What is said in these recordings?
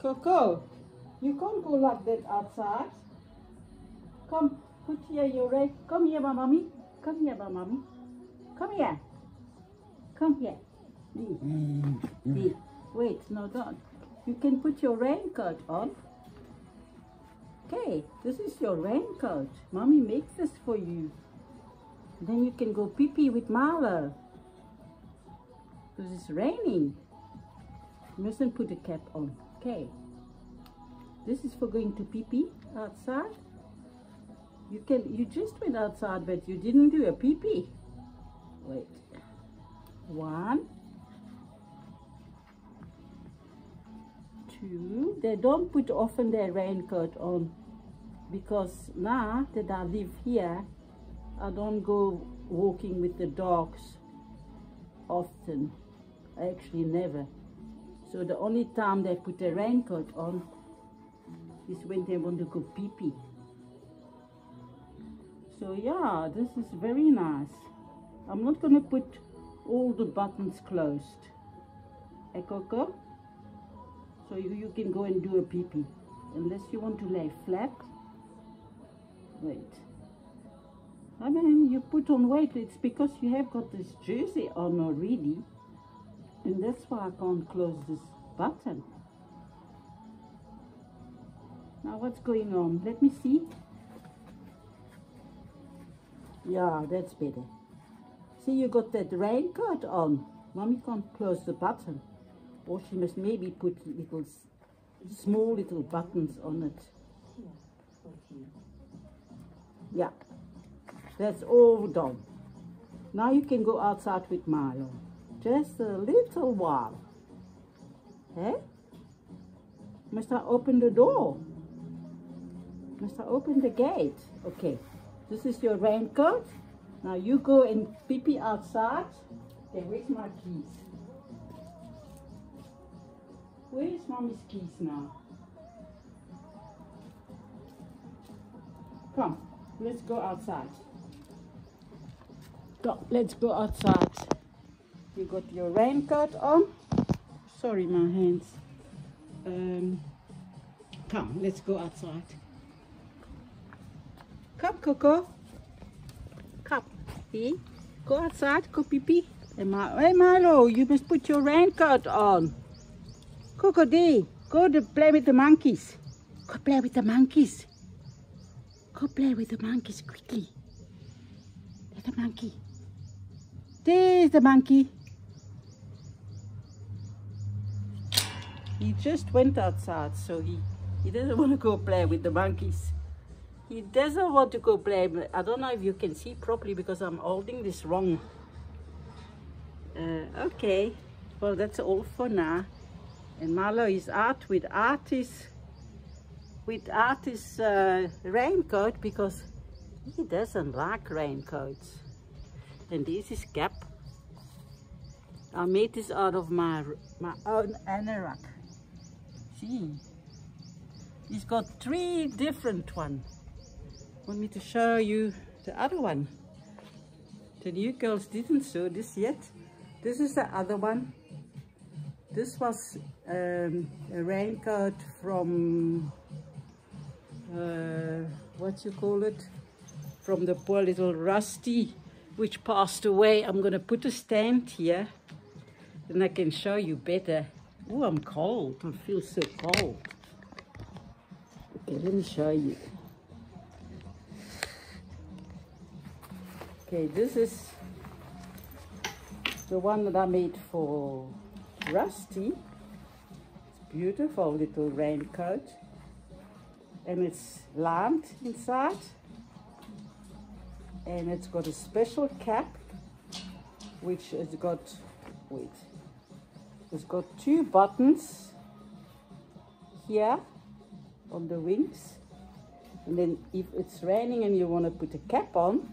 Coco, you can't go like that outside. Come, put here your rain. Come here, my mommy. Come here, my mommy. Come here. Come here. Lee. Mm-hmm. Lee. Wait, no, don't. You can put your raincoat on. Okay, this is your raincoat. Mommy makes this for you. Then you can go pee-pee with Marlo. Because it's raining. You mustn't put a cap on. Okay. This is for going to pee-pee outside. You can you just went outside but you didn't do a pee-pee. Wait. One. Two. They don't put often their raincoat on because now that I live here I don't go walking with the dogs often. Actually never. So the only time they put a raincoat on is when they want to go pee-pee. So yeah, this is very nice. I'm not going to put all the buttons closed. Hey, Coco? So you, you can go and do a pee-pee. Unless you want to lay flat. Wait. I mean, you put on weight, it's because you have got this jersey on already. And that's why I can't close this button. Now what's going on? Let me see. Yeah, that's better. See, you got that raincoat on. Mommy can't close the button. Or she must maybe put little, small little buttons on it. Yeah, that's all done. Now you can go outside with Milo. Just a little while. Must I open the door? Must I open the gate? Okay. This is your raincoat. Now you go and pee pee outside. Okay, where's my keys? Where's mommy's keys now? Come, let's go outside. Go, let's go outside. You got your raincoat on. Sorry, my hands. Um, come, let's go outside. Come, Coco. Come. See? Go outside, go pee pee. Hey, hey, Milo, you must put your raincoat on. Coco D, go to play with the monkeys. Go play with the monkeys. Go play with the monkeys quickly. There's a monkey. There's the monkey. He just went outside, so he, he doesn't want to go play with the monkeys. He doesn't want to go play. I don't know if you can see properly because I'm holding this wrong. Uh, okay, well that's all for now. And Marlo is out with Artis, with Artis uh, raincoat because he doesn't like raincoats. And this is Cap. I made this out of my my own anorak. See, he's got three different ones want me to show you the other one. The new girls didn't show this yet. This is the other one. This was um, a raincoat from, uh, what you call it? From the poor little Rusty, which passed away. I'm to put a stand here, then I can show you better. Oh, I'm cold. I feel so cold. Okay, let me show you. Okay, this is the one that I made for Rusty. It's beautiful little raincoat. And it's lined inside. And it's got a special cap, which has got, wait, it's got two buttons here on the wings. And then if it's raining and you want to put a cap on,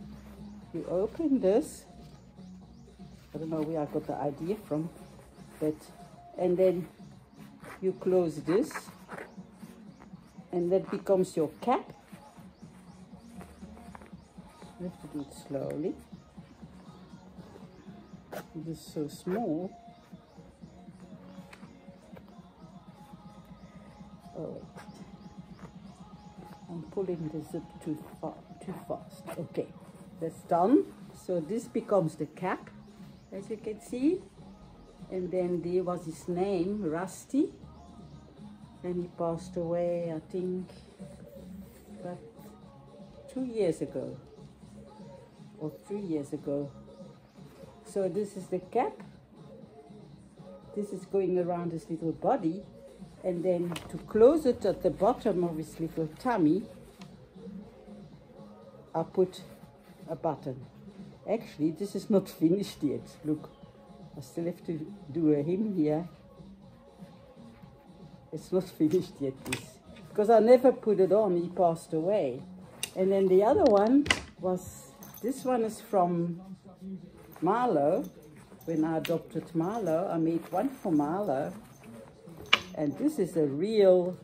you open this. I don't know where I got the idea from but and then you close this. And that becomes your cap. You do it slowly. It is so small Oh, I'm pulling the zip too far, too fast. Okay, that's done. So this becomes the cap, as you can see. And then there was his name, Rusty. And he passed away, I think, about two years ago or three years ago. So this is the cap. This is going around his little body. And then to close it at the bottom of his little tummy, I put a button. Actually, this is not finished yet. Look, I still have to do a hem here. It's not finished yet, this. Because I never put it on, he passed away. And then the other one was, this one is from Marlowe. When I adopted Marlowe, I made one for Marlowe. And this is a real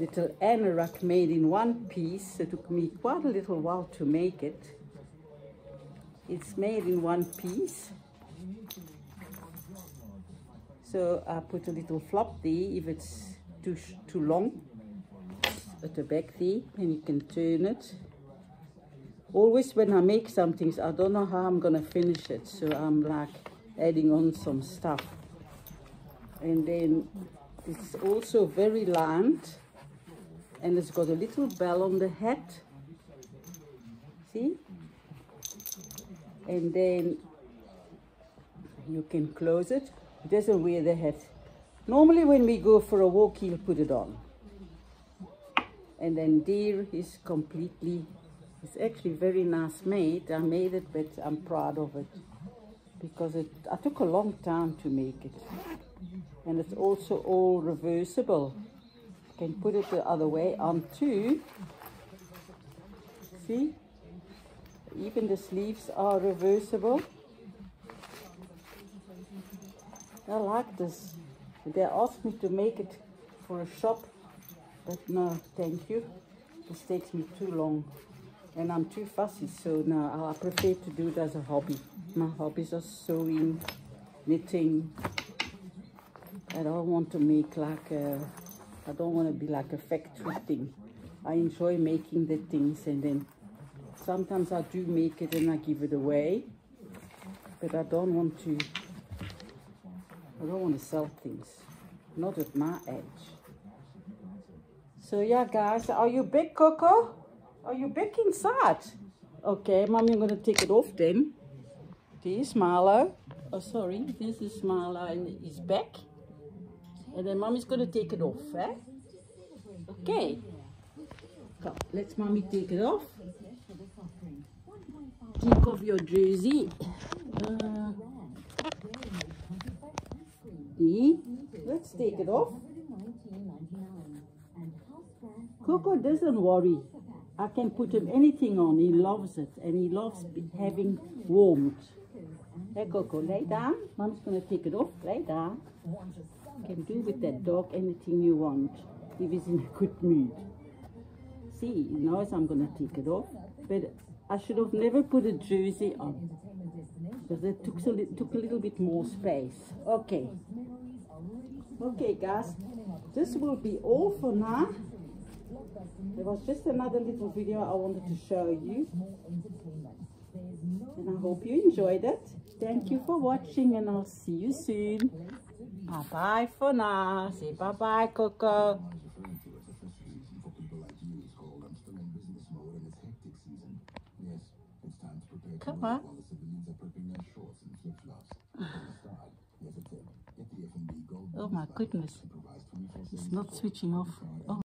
little anorak made in one piece. It took me quite a little while to make it. It's made in one piece. So I put a little flop there if it's too, too long at the back there and you can turn it. Always when I make something, I don't know how I'm gonna finish it. So I'm like adding on some stuff. And then it's also very lined and it's got a little bell on the head. See? And then you can close it. It doesn't wear the hat. Normally when we go for a walk, he'll put it on. And then there is completely, it's actually very nice made. I made it, but I'm proud of it. Because it, I took a long time to make it. And it's also all reversible. You can put it the other way on too. See? Even the sleeves are reversible. I like this. They asked me to make it for a shop, but no, thank you. This takes me too long and I'm too fussy, so now I prefer to do it as a hobby. My hobbies are sewing, knitting. I don't want to make like a, I don't want to be like a factory thing. I enjoy making the things and then sometimes I do make it and I give it away, but I don't want to I don't want to sell things, not at my age. So yeah, guys, are you big, Coco? Are you big inside? Okay, mommy, I'm going to take it off then. This is Marlo. Oh, sorry, this is Marlo and his back. And then mommy's going to take it off, eh? Okay. Come, let's mommy take it off. Take off your jersey. Uh, Let's take it off. Coco doesn't worry. I can put him anything on. He loves it. And he loves having warmth. Hey, Coco, lay down. Mom's going to take it off. Lay down. You can do with that dog anything you want. If he's in a good mood. See, knows I'm going to take it off. But I should have never put a jersey on because it took took a little bit more space. Okay. Okay, guys, this will be all for now. There was just another little video I wanted to show you. And I hope you enjoyed it. Thank you for watching and I'll see you soon. Bye-bye for now. Say bye-bye, Coco. Come on. Oh my goodness. It's not switching off.